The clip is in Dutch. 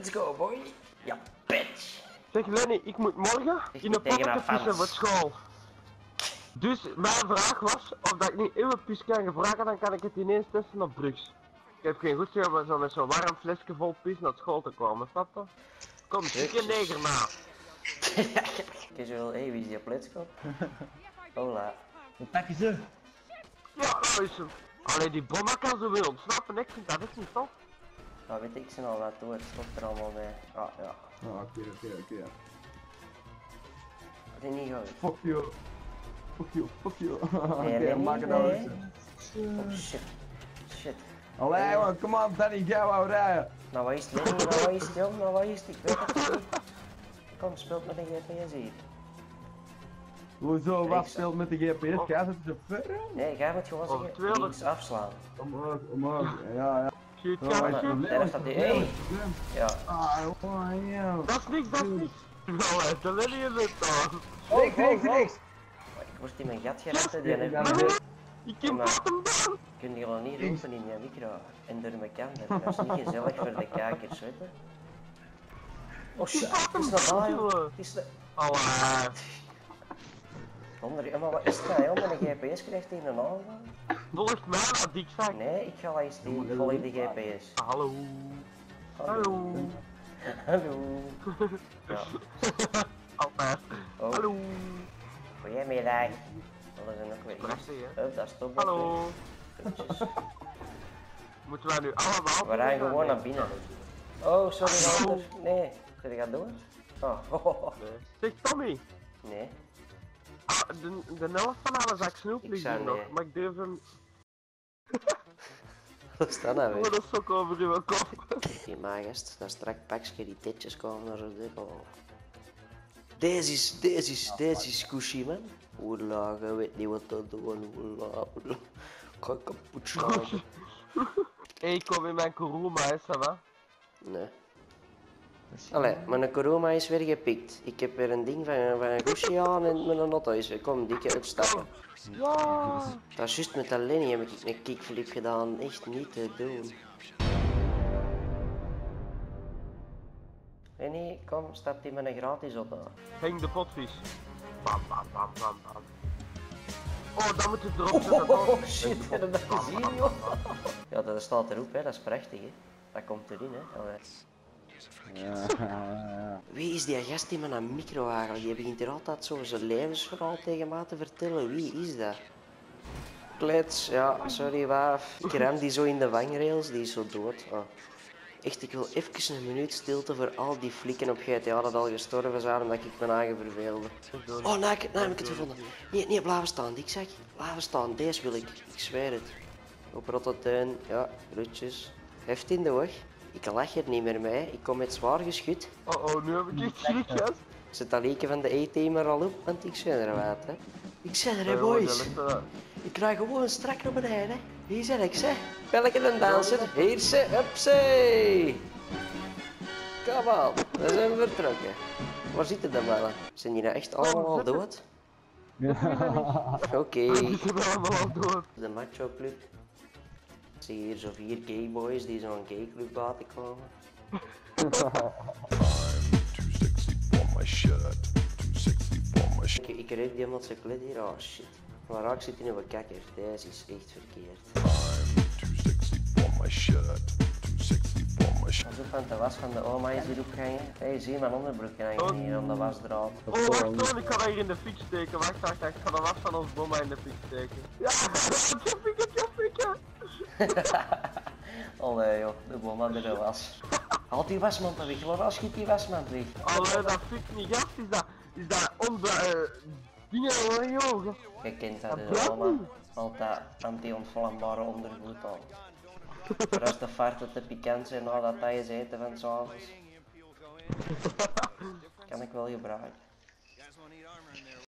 Let's go, boy. Ja, bitch. Zeg Lenny, ik moet morgen Ik in de potten pissen voor school. Dus mijn vraag was, of dat ik niet in mijn pis kan gebruiken, dan kan ik het ineens testen op drugs. Ik heb geen goed zin om zo met zo'n warm flesje vol pis naar school te komen, snap je? Kom, een neger na. Ik zo wel, hey, wie is die op Let's go? Hola. Wat pak je ze? Ja, dat is hem. Alleen die bomma kan zo weer ontsnappen, ik vind dat echt niet tof. Nou weet ik ze al wat door, het stopt er allemaal bij. Ah, ja. Oh, oké, oké, oké. Dat is niet goed. Fuck you. Fuck you, fuck you. Oké, Nee, maak het nou eens. Oh shit. Shit. Allee, man, kom op, Danny, ga wou rijden. Nou wat is het, Lenny? Nou wat is het, jong? Nou wat is het? Ik weet het niet. Kom, speelt met een GPS hier. Hoezo, wat speelt met de GPS? Ga ze te ver? Nee, jij moet gewoon Oh, links afslaan. Omhoog, omhoog, ja, ja. Oh, Daar staat die-. Ja. Ah, oh. Dat is niks, dat is niks. Nou, hè, de Lenny is het dan. Rechts, rechts, rechts. Ik word in mijn gat geraakt, die ja. Ik heb hem dan. Kun je gewoon niet roepen in je micro en door mijn kant. Dat is niet gezellig voor de kijkers, weet je. Oh shit, het is nog daar, joh. Het is de... Allee. Onder, maar wat is dat, joh? Met een GPS krijgt hij een aanval? Volgt mij wat dikzak. Nee, ik ga eens die volg de GPS. Hallo. Hallo. Hallo. Ja. Altijd. Oh, Hallo. goedemiddag. We zijn ook weer Prachtig, hier. hè? Oh, daar stopt Hallo. Moeten wij nu allemaal... We rijden gewoon naar binnen. Oh, sorry, Walter. Nee, zit je door? Oh, Nee. Zeg Tommy. nee. De, de helft van alle zak snoep Ik ligt hier nog, maar ik durf hem... Wat is dat nou Oh, weer? dat sok over uw kop. Die magest, dat strak pakje, die tetjes komen naar zo dik. Oh. Deze is, deze is, deze is Kushi, man. Oela, je weet niet wat te doen. Oela, oela. Ik ga kapot slaan. Hey, ik kom in mijn Kuruma, hè, ça va? Nee. Allee, mijn corona is weer gepikt. Ik heb weer een ding van, van een Gucci aan en mijn auto is weer. Kom, dikke uitstappen. Ja. Dat is juist met dat Lenny heb ik een kickflip gedaan. Echt niet te doen. Lenny, kom, stap in mijn gratis auto. Heng de potvis. Bam, bam, bam, bam, bam. Oh, dan moet het erop zetten. Oh shit, heb je dat gezien joh? Ja, dat staat erop hè, dat is prachtig hè. Dat komt erin hè. Allee. Ja. Wie is die gast die met een micro eigenlijk? Die begint hier altijd zo zijn levensverhaal tegen mij te vertellen. Wie is dat? Klets, ja, sorry waaf. Ik ram die zo in de vangrails, die is zo dood. Oh. Echt, ik wil even een minuut stilte voor al die flikken op GTA dat al gestorven zijn omdat ik mijn eigen verveelde. Oh, nou, ik, nou heb ik het gevonden. Nee, nee, blijven staan, dikzak. Blijven staan, deze wil ik. Ik zweer het. Op Rotterdam, ja, groetjes. Heft in de weg. Ik lach er niet meer mee. Ik kom met zwaar geschut. Oh, oh, nu heb ik echt schrik, gast. Zet dat leken van de E-team er al op, want ik ben er wat, hè. Ik ben er, hè, boys. Ik krijg gewoon strak naar beneden, hè. Hier zit ik, zeg. Welke een danser? Hier, ze, hupsee. Kom op, we zijn vertrokken. Waar zitten de mannen? Zijn die nou echt allemaal al dood? Oké. Die zijn allemaal al dood. De macho club. Ik zie hier zo vier gay boys die zo'n gay club laten komen. I'm too sexy for my shirt. Too sexy for my shirt. Ik, ik reed die iemand zijn kled hier, oh shit. Maar raak zit in een kakker, deze is echt verkeerd. I'm too sexy for my shirt. Too sexy for my shirt. Pas op, want de was van de oma is hier opgehangen. Hé, hey, zie je mijn onderbroek hangen hier aan de wasdraad. Oh, wacht hoor, ik ga dat hier in de fik steken. Wacht, wacht, wacht. Ik ga de was van ons bomma in de fik steken. Ja, tjoffieke. Allee joh, de bom aan de was. Haal die wasmand weg, Laura, schiet die wasmand weg. Allee, dat fik niet, gast. Is dat, is dat onze eh, dingen, hoor, joh. Je kent dat Dat dus allemaal. Altijd anti-ontvlambare ondergoed aan. Voor als de farten te pikant zijn nadat dat je ze eten van s'avonds. Kan ik wel gebruiken.